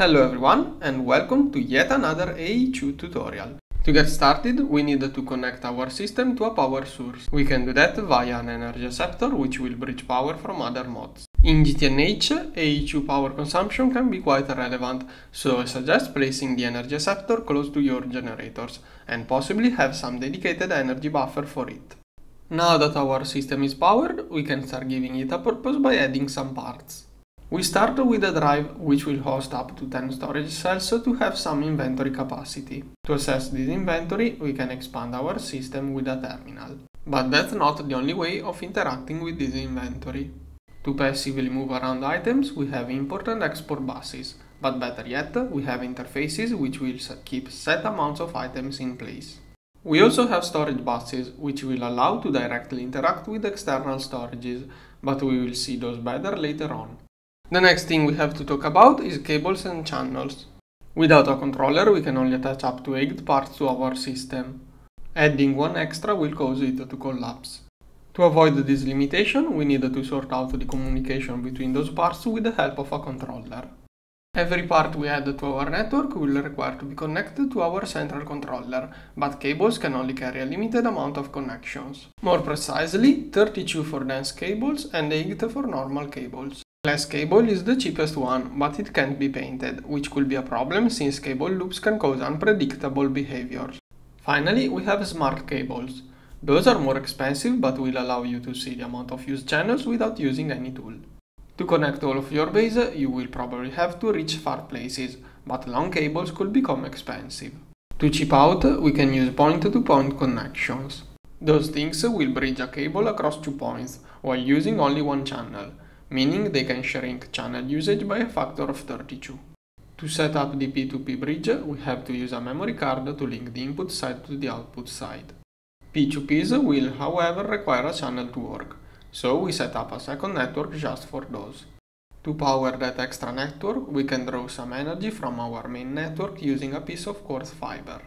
Hello everyone and welcome to yet another AE2 tutorial. To get started, we need to connect our system to a power source. We can do that via an energy acceptor which will bridge power from other mods. In GTNH, AE2 power consumption can be quite relevant, so I suggest placing the energy acceptor close to your generators and possibly have some dedicated energy buffer for it. Now that our system is powered, we can start giving it a purpose by adding some parts. We start with a drive which will host up to 10 storage cells so to have some inventory capacity. To access this inventory, we can expand our system with a terminal. But that's not the only way of interacting with this inventory. To passively move around items, we have import and export buses, but better yet, we have interfaces which will keep set amounts of items in place. We also have storage buses, which will allow to directly interact with external storages, but we will see those better later on. The next thing we have to talk about is cables and channels. Without a controller we can only attach up to 8 parts to our system. Adding one extra will cause it to collapse. To avoid this limitation we need to sort out the communication between those parts with the help of a controller. Every part we add to our network will require to be connected to our central controller, but cables can only carry a limited amount of connections. More precisely, 32 for dense cables and 8 for normal cables. Glass cable is the cheapest one, but it can't be painted, which could be a problem since cable loops can cause unpredictable behaviors. Finally, we have smart cables. Those are more expensive but will allow you to see the amount of used channels without using any tool. To connect all of your base, you will probably have to reach far places, but long cables could become expensive. To cheap out, we can use point-to-point -point connections. Those things will bridge a cable across two points, while using only one channel, meaning they can shrink channel usage by a factor of 32. To set up the P2P bridge, we have to use a memory card to link the input side to the output side. P2Ps will, however, require a channel to work, so we set up a second network just for those. To power that extra network, we can draw some energy from our main network using a piece of quartz fiber.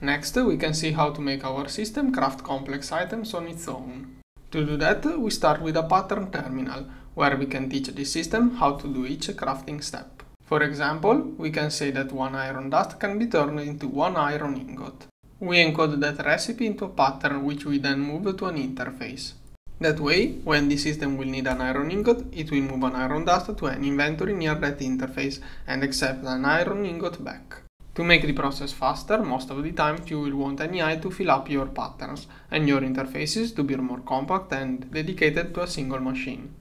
Next, we can see how to make our system craft complex items on its own. To do that, we start with a pattern terminal, where we can teach the system how to do each crafting step. For example, we can say that one iron dust can be turned into one iron ingot. We encode that recipe into a pattern which we then move to an interface. That way, when the system will need an iron ingot, it will move an iron dust to an inventory near that interface and accept an iron ingot back. To make the process faster, most of the time you will want an AI to fill up your patterns and your interfaces to be more compact and dedicated to a single machine.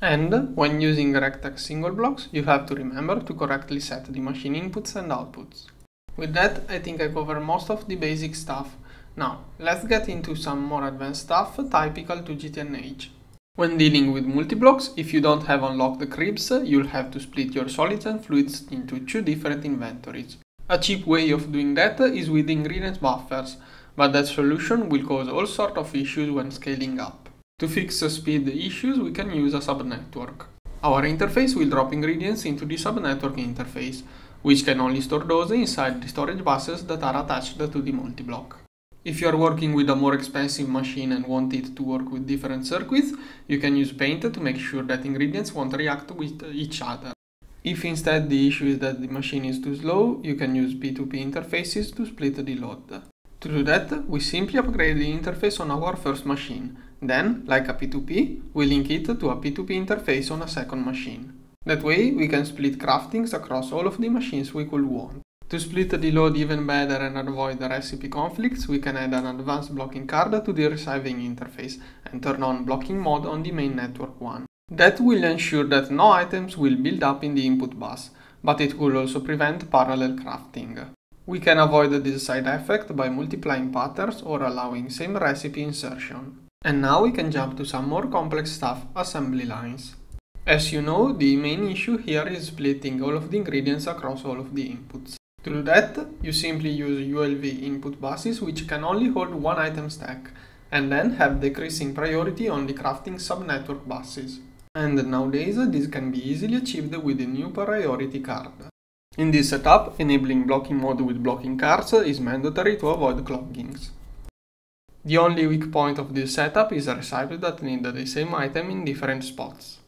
And when using GregTech single blocks, you have to remember to correctly set the machine inputs and outputs. With that, I think I covered most of the basic stuff. Now, let's get into some more advanced stuff typical to GTNH. When dealing with multi-blocks, if you don't have unlocked the cribs, you'll have to split your solids and fluids into two different inventories. A cheap way of doing that is with ingredient buffers, but that solution will cause all sorts of issues when scaling up. To fix speed issues, we can use a subnetwork. Our interface will drop ingredients into the subnetwork interface, which can only store those inside the storage buses that are attached to the multi-block. If you are working with a more expensive machine and want it to work with different circuits, you can use Paint to make sure that ingredients won't react with each other. If instead the issue is that the machine is too slow, you can use P2P interfaces to split the load. To do that, we simply upgrade the interface on our first machine, then, like a P2P, we link it to a P2P interface on a second machine. That way, we can split craftings across all of the machines we could want. To split the load even better and avoid the recipe conflicts, we can add an advanced blocking card to the receiving interface and turn on blocking mode on the main network one. That will ensure that no items will build up in the input bus, but it will also prevent parallel crafting. We can avoid this side effect by multiplying patterns or allowing same recipe insertion. And now we can jump to some more complex stuff, assembly lines. As you know, the main issue here is splitting all of the ingredients across all of the inputs. To do that, you simply use ULV input buses which can only hold one item stack, and then have decreasing priority on the crafting subnetwork buses. And nowadays, this can be easily achieved with the new priority card. In this setup, enabling blocking mode with blocking cards is mandatory to avoid cloggings. The only weak point of this setup is a recipe that need the same item in different spots.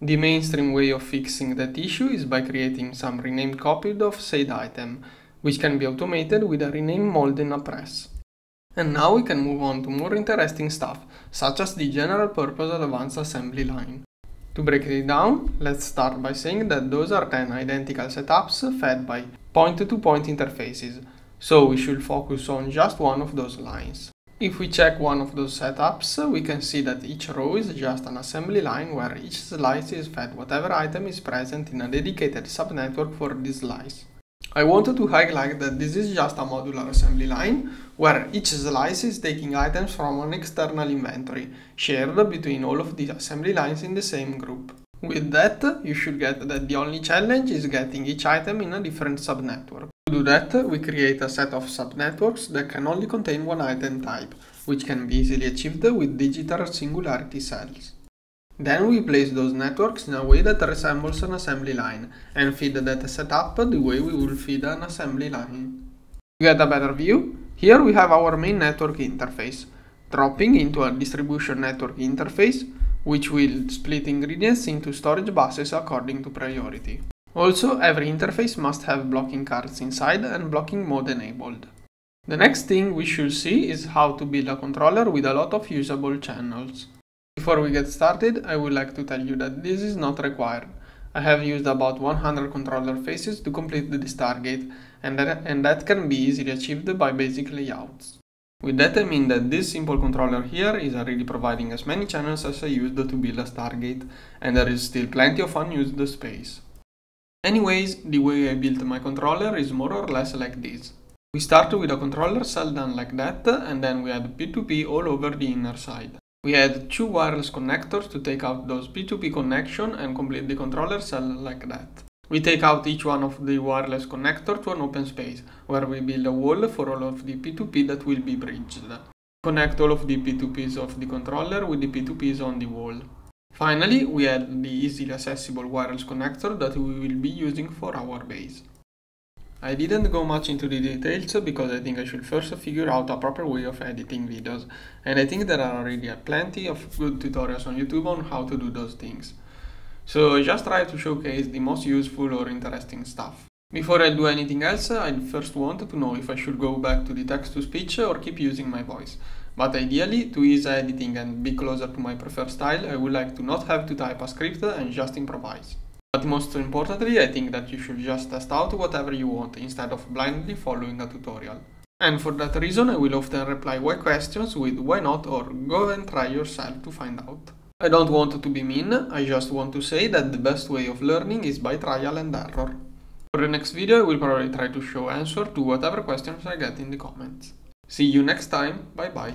The mainstream way of fixing that issue is by creating some renamed copies of said item, which can be automated with a rename mold in a press. And now we can move on to more interesting stuff, such as the general purpose advanced assembly line. To break it down, let's start by saying that those are 10 identical setups fed by point-to-point -point interfaces, so we should focus on just one of those lines. If we check one of those setups, we can see that each row is just an assembly line where each slice is fed whatever item is present in a dedicated subnetwork for this slice. I wanted to highlight that this is just a modular assembly line, where each slice is taking items from an external inventory, shared between all of the assembly lines in the same group. With that, you should get that the only challenge is getting each item in a different subnetwork. To do that, we create a set of subnetworks that can only contain one item type, which can be easily achieved with digital singularity cells. Then we place those networks in a way that resembles an assembly line, and feed the data setup the way we will feed an assembly line. To get a better view, here we have our main network interface, dropping into a distribution network interface, which will split ingredients into storage buses according to priority. Also, every interface must have blocking cards inside and blocking mode enabled. The next thing we should see is how to build a controller with a lot of usable channels. Before we get started, I would like to tell you that this is not required. I have used about 100 controller faces to complete the Stargate, and that, and that can be easily achieved by basic layouts. With that I mean that this simple controller here is already providing as many channels as I used to build a Stargate, and there is still plenty of unused space. Anyways, the way I built my controller is more or less like this. We start with a controller cell done like that, and then we add P2P all over the inner side. We add two wireless connectors to take out those P2P connection and complete the controller cell like that. We take out each one of the wireless connector to an open space, where we build a wall for all of the P2P that will be bridged. Connect all of the P2Ps of the controller with the P2Ps on the wall. Finally, we add the easily accessible wireless connector that we will be using for our base. I didn't go much into the details because I think I should first figure out a proper way of editing videos, and I think there are already plenty of good tutorials on YouTube on how to do those things. So I just try to showcase the most useful or interesting stuff. Before I do anything else, I first want to know if I should go back to the text-to-speech or keep using my voice. But ideally, to ease editing and be closer to my preferred style, I would like to not have to type a script and just improvise. But most importantly, I think that you should just test out whatever you want instead of blindly following a tutorial. And for that reason, I will often reply why questions with why not or go and try yourself to find out. I don't want to be mean, I just want to say that the best way of learning is by trial and error. For the next video, I will probably try to show answer to whatever questions I get in the comments. See you next time, bye bye.